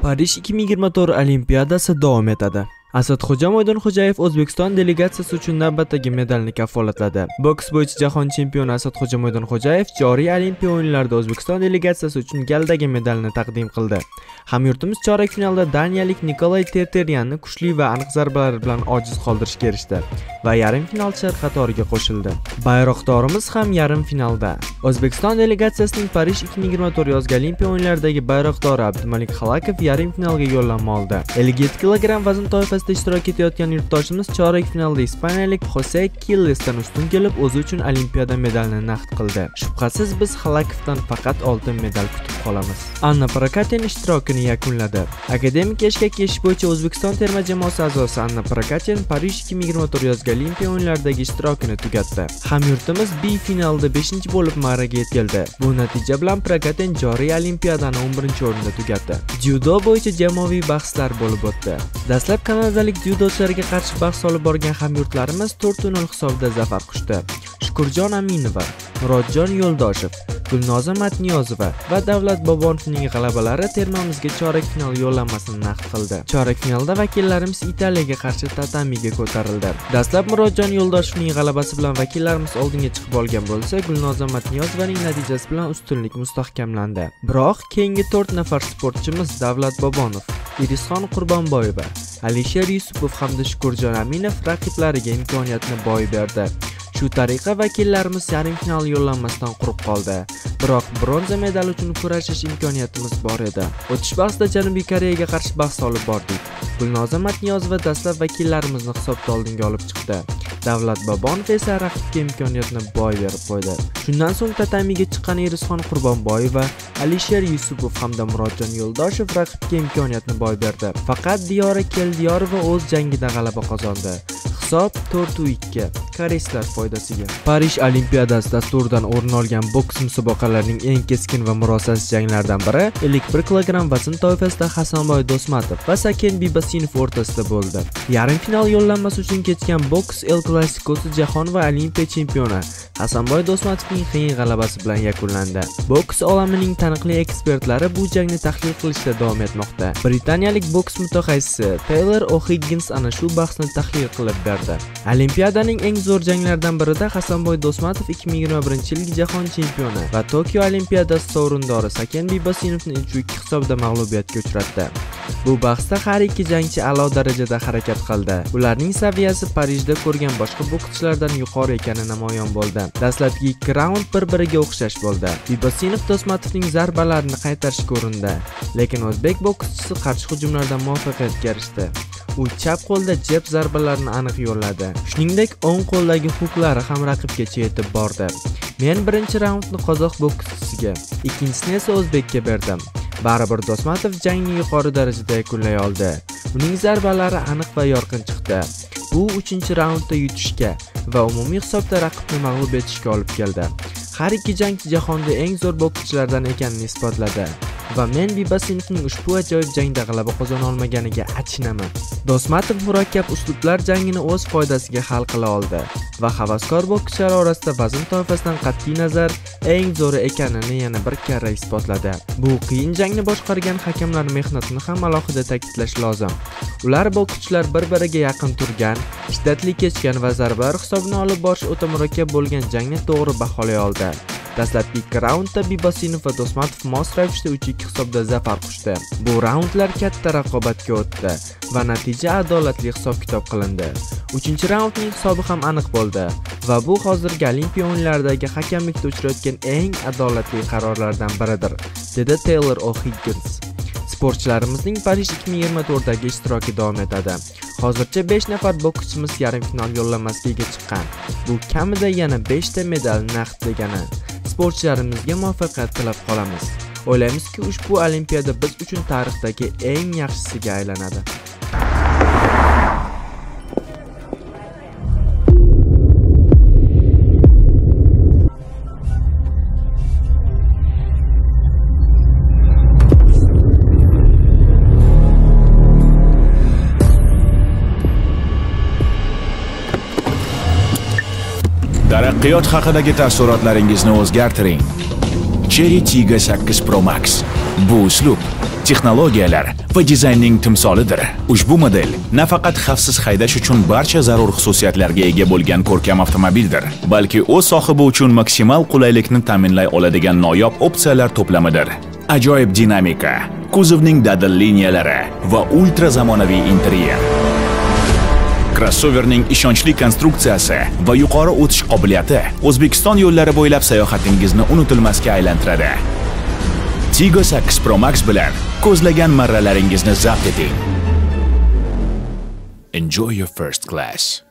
Parij 2024 Olimpiadasi davom etadi. Asadxo'ja Maydonxo'jayev O'zbekiston delegatsiyasi uchun navbatdagi medalni kafolatladi. Boks bo'yicha jahon chempioni Asadxo'ja Maydonxo'jayev joriy Olimpiya o'yinlarida O'zbekiston delegatsiyasi uchun galdagi medalni taqdim qildi. Hamyurtimiz chorak finalda daniyalik Nikolay Terteryanni kuchli va aniq zarbalar bilan ojiz qoldirishga erishdi va yarim finalchilar qatoriga qo'shildi. Bayroqdorimiz ham yarim finalda. O'zbekiston delegatsiyasining Parij 2024 yozgi Olimpiya o'yinlaridagi bayroqdori Abdumalik Xalakov yarim finalga yo'llanma oldi. 57 kg vazn toifasida o'rtasida ishtirok etayotgan yurtdoshimiz chorak finalda ispaniyalik Jose Killesdan ustun kelib, o'zi uchun Olimpiada medalini naqd qildi. Shubhasiz biz Xalakovdan faqat oltin medal kutib qolamiz. Anna Prokatin ishtirokini yakunladi. Akademik eshkak kechish bo'yicha O'zbekiston terma jamoasi a'zosi Anna Prokatin Parij 2024 yozgi Olimpiya o'yinlaridagi ishtirokini tugatdi. Hamyurtimiz B finalda 5 bo'lib ma'raga yetkazdi. Bu natija bilan Prokatin joriy Olimpiadani 11-o'rinda tugatdi. Dzyudo bo'yicha jamoaviy bahslar bo'lib o'tdi. Dastlab Kanada kanadalik dzyudochilarga qarshi bahs olib borgan hamyurtlarimiz 4-0 hisobida zafar quchdi. Shukurjon Aminova, Murodjon Yo'ldoshev, Gulnoza Matniyozova va Davlat Bobonovning g'alabalari termamizga chorak final yo'llanmasini naqd qildi. Chorak finalda vakillarimiz Italiyaga qarshi tatamiga ko'tarildi. Dastlab Murodjon Yo'ldoshevning g'alabasi bilan vakillarimiz oldinga chiqib olgan bo'lsa, Gulnoza Matniyozovaning natijasi bilan ustunlik mustahkamlandi. Biroq keyingi 4 nafar sportchimiz Davlat Bobonov, Irisxon Qurbonboyeva, Alisher Yusupov hamda Shukurjon Aminov raqiblariga imkoniyatni boy berdi. Shu tariqa vakillarimiz yarim final yo'llanmasidan quruq qoldi. Biroq bronza medal uchun kurashish imkoniyatimiz bor edi. O'tish bahsida Janubiy Koreyaga qarshi bahs olib bordik. Gulnoza Matniyozova dastlab vakillarimizni hisobda oldinga olib chiqdi. Davlat Bobonov esa raqibga imkoniyatni boy berib qo'ydi. Shundan so'ng tatamiga chiqqan Irisxon Qurbonboyeva, Alisher Yusupov hamda Murodjon Yo'ldoshev raqibga imkoniyatni boy berdi. Faqat Diyora Keldiyorova o'z jangida g'alaba qozondi. Hisob 4-2 koreyslar foydasiga. Parij Olimpiadasi dasturidan o'rin olgan boks musobaqalarining eng keskin va murosasiz janglaridan biri 51 kg vazn toifasida Hasanboy Do'smatov va Saken Bibasinov o'rtasida bo'ldi. Yarim final yo'llanmasi uchun ketgan boks El Clasicosi jahon va Olimpiya chempioni Hasanboy Do'smatovning qiyin g'alabasi bilan yakunlandi. Boks olamining taniqli ekspertlari bu jangni tahlil qilishda davom etmoqda. Britaniyalik boks mutaxassisi Taylor O'Higgins ana shu bahsni tahlil qilib berdi. Berdi. Olimpiadaning eng zo'r janglaridan birida Hasanboy Do'smatov 2021-yilgi jahon chempioni va Tokio Olimpiadasi sovrindori Saken Bibosinovni 3-2 hisobda mag'lubiyatga uchratdi. Bu bahsda har ikki jangchi a'lo darajada harakat qildi. Ularning saviyasi Parijda ko'rgan boshqa bokschilardan yuqori ekani namoyon bo'ldi. Dastlabki ikki raund bir-biriga o'xshash bo'ldi. Bibosinov Do'smatovning zarbalarini qaytarishga urindi, lekin o'zbek bokschisi qarshi hujumlardan muvaffaqiyatga erishdi. U chap qo'lda jeb zarbalarini aniq yo'lladi. Shuningdek, o'ng qo'ldagi huklari ham raqibgacha yetib bordi. Men birinchi raundni qozoq bokschisiga, ikkinchisini esa o'zbekka berdim. Baribir Dosmatov jangni yuqori darajada yakunlay oldi. Uning zarbalari aniq va yorqin chiqdi. Bu 3-raundda yutishga va umumiy hisobda raqibni mag'lub etishga olib keldi. Har ikki jangchi jahonda eng zo'r bokschilardan ekanini isbotladi. Va men Bibasinovning ushbu ajoyib jangda g'alaba qozona olmaganiga achinaman. Dosmatov murakkab uslublar jangini o'z foydasiga hal qila oldi va havaskor bokschilar orasida vazn toifasidan qat'iy nazar eng zo'ri ekanini yana bir karra isbotladi. Bu qiyin jangni boshqargan hakamlar mehnatini ham alohida ta'kidlash lozim. Ular bokschilar bir-biriga yaqin turgan, shiddatli kechgan va zarbalar hisobini olib borish o'ta murakkab bo'lgan jangni to'g'ri baholay oldi. Dastlabki ikki raundda Bibosinov va Do'smatov mos ravishda 3-2 hisobda zafar quchdi. Bu raundlar katta raqobatga o'tdi va natija adolatli hisob-kitob qilindi. 3-raundning hisobi ham aniq bo'ldi va bu hozirgi Olimpiya o'yinlaridagi hakamlikda uchrayotgan eng adolatli qarorlardan biridir, dedi Taylor O'Higgins. Sportchilarimizning Parij 2024dagi ishtiroki davom etadi. Hozircha 5 nafar bokschimiz yarim final yo'llanmasiga chiqqan. Bu kamida yana 5 ta medal naqd degani. Sportchilarimizga muvaffaqiyat tilab qolamiz. O'ylaymizki, ushbu olimpiada biz uchun tarixdagi eng yaxshisiga aylanadi. Taraqqiyot haqidagi taassurotlaringizni o'zgartiring Cherry tiga 8 Pro Max. Bu uslub texnologiyalar va dizaynning timsolidir. Ushbu model nafaqat xavfsiz haydash uchun barcha zarur xususiyatlarga ega bo'lgan ko'rkam avtomobildir, balki o'z sohibi uchun maksimal qulaylikni ta'minlay oladigan noyob opsiyalar to'plamidir. Ajoyib dinamika, kuzovning dadil liniyalari va ultra zamonaviy interyer. Crossoverning ishonchli konstruksiyasi va yuqori o'tish qobiliyati O'zbekiston yo'llari bo'ylab sayohatingizni unutilmasga aylantiradi. Tigo 8 Pro Max bilan ko'zlagan marralaringizni zabt eting. Enjoy your first class.